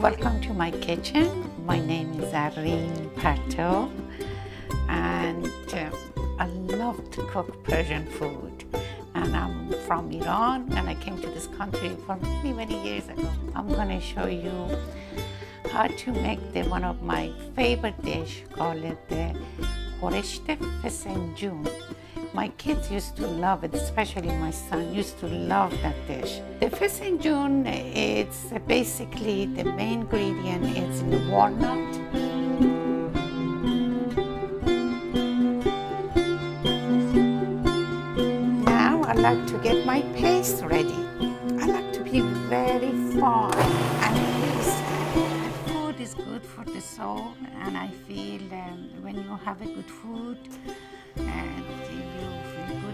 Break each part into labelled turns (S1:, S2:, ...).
S1: Welcome to my kitchen. My name is Irene Partow and uh, I love to cook Persian food and I'm from Iran and I came to this country for many many years ago. I'm gonna show you how to make the one of my favorite dish called the Khoreshte Fesenjoon. My kids used to love it, especially my son used to love that dish. The fesenjoon, it's basically the main ingredient is walnut. Now I like to get my paste ready. I like to be very fine and crisp. The food is good for the soul and I feel um, when you have a good food and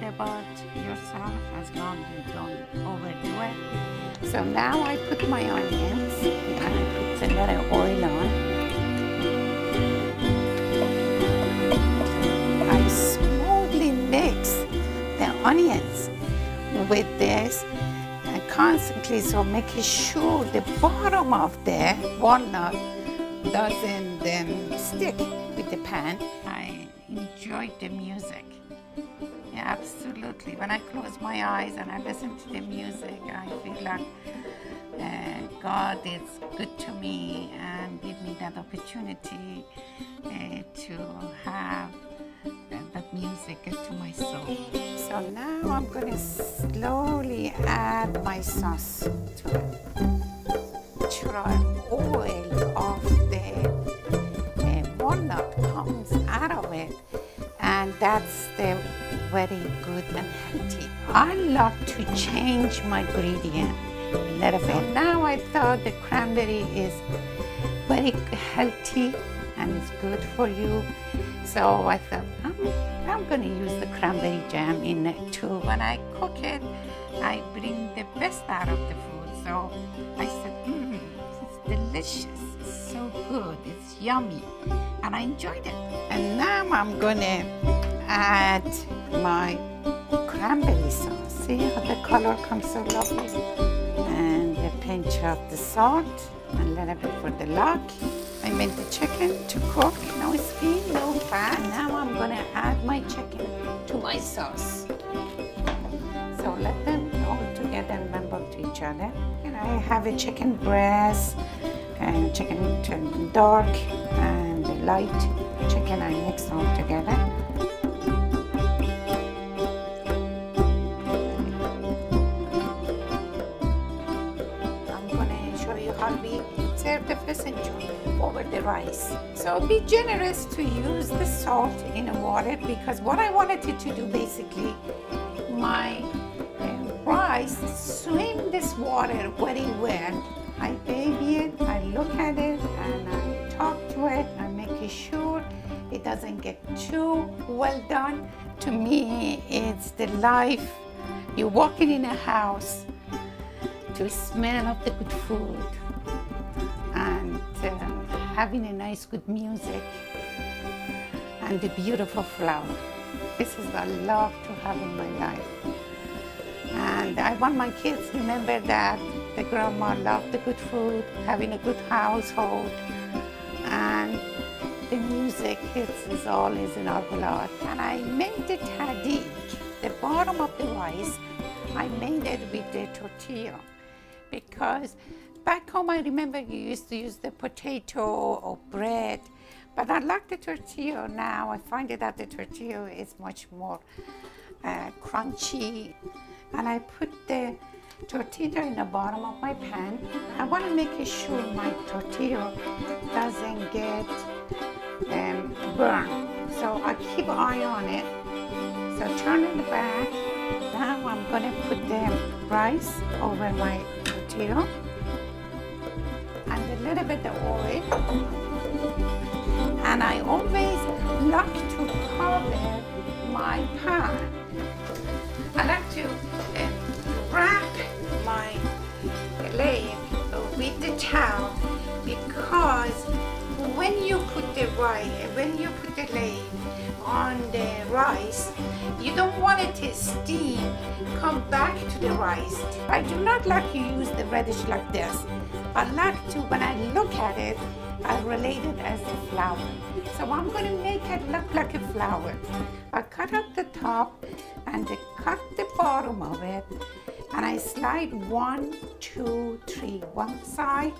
S1: about yourself as long as you don't overdo it. So now I put my onions and I put a little oil on. I smoothly mix the onions with this and constantly so making sure the bottom of the walnut doesn't um, stick with the pan. I enjoy the music. Yeah, absolutely. When I close my eyes and I listen to the music, I feel like uh, God is good to me and give me that opportunity uh, to have that, music get to my soul. So now I'm going to slowly add my sauce to it. Try oil of the uh, walnut comes out of it and that's the very good and healthy. I love to change my ingredient a little bit. Now I thought the cranberry is very healthy and it's good for you. So I thought, I'm, I'm going to use the cranberry jam in it too. When I cook it, I bring the best out of the food. So I said, mmm, it's delicious. It's so good. It's yummy. And I enjoyed it. And now I'm going to add my cranberry sauce. See how the color comes so lovely? And a pinch of the salt, and a little bit for the luck. I made the chicken to cook, no skin, no fat. Now I'm gonna add my chicken to my sauce. So let them all together and member to each other. And I have a chicken breast and chicken dark and light chicken I mix all together. Rice. So be generous to use the salt in the water because what I wanted it to do basically, my uh, rice swim this water very well. I baby it, I look at it and I talk to it, I make sure it doesn't get too well done. To me, it's the life. You're walking in a house to smell of the good food um, having a nice good music and the beautiful flower. This is what I love to have in my life. And I want my kids to remember that the grandma loved the good food, having a good household, and the music hits is always in our blood. And I made the tahdig, the bottom of the rice, I made it with the tortilla because back home I remember you used to use the potato or bread, but I like the tortilla now. I find that the tortilla is much more uh, crunchy. And I put the tortilla in the bottom of my pan. I want to make sure my tortilla doesn't get um, burned. So I keep an eye on it. So turn it back. Now I'm going to put the rice over my tortilla little bit of oil. And I always like to cover my pan. I like to uh, wrap my leg with the towel because when you put the rice, when you put the leg on the rice, you don't want it to steam come back to the rice. I do not like to use the radish like this. I like to, when I look at it, I relate it as a flower. So I'm going to make it look like a flower. I cut out the top and I cut the bottom of it and I slide one, two, three, one side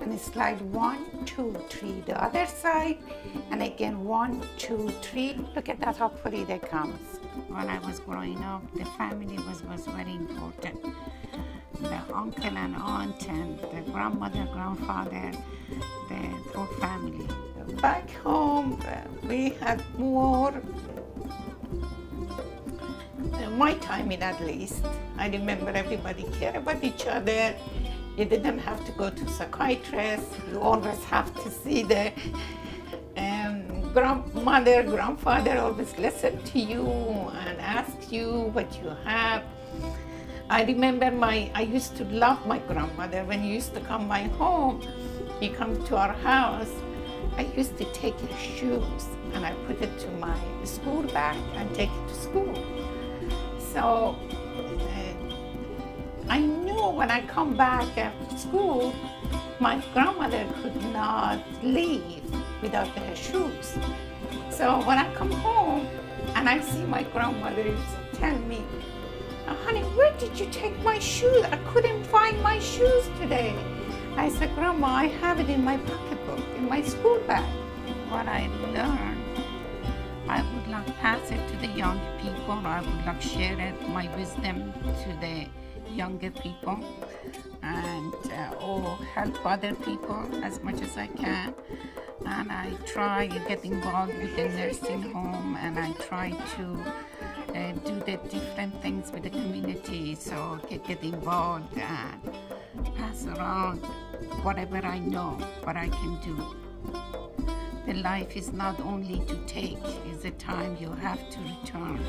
S1: and I slide one, two, three, the other side and again one, two, three. Look at that how pretty that comes. When I was growing up, the family was, was very important the uncle and aunt and the grandmother, grandfather, the whole family. Back home, we had more, my time in at least. I remember everybody cared about each other. You didn't have to go to psychiatrist. You always have to see the um, grandmother, grandfather always listen to you and ask you what you have. I remember my, I used to love my grandmother. When he used to come my home, he come to our house, I used to take his shoes and I put it to my school bag and take it to school. So uh, I knew when I come back after school, my grandmother could not leave without her shoes. So when I come home and I see my grandmother tell me, honey, where did you take my shoes? I couldn't find my shoes today. I said, Grandma, I have it in my pocketbook, in my school bag. What I learned, I would like pass it to the young people. I would like share it, my wisdom to the younger people and uh, or help other people as much as I can And I try to get involved with the nursing home and I try to uh, do the different things with the community. So get, get involved and pass around whatever I know, what I can do. The life is not only to take, it's a time you have to return.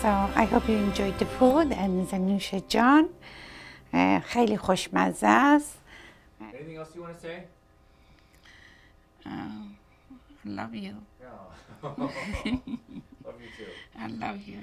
S1: So I hope you enjoyed the food and the نوش جان خیلی خوشمزه است.
S2: Anything else you want to say?
S1: Uh, I love you.
S2: Yeah. love you too.
S1: I love you.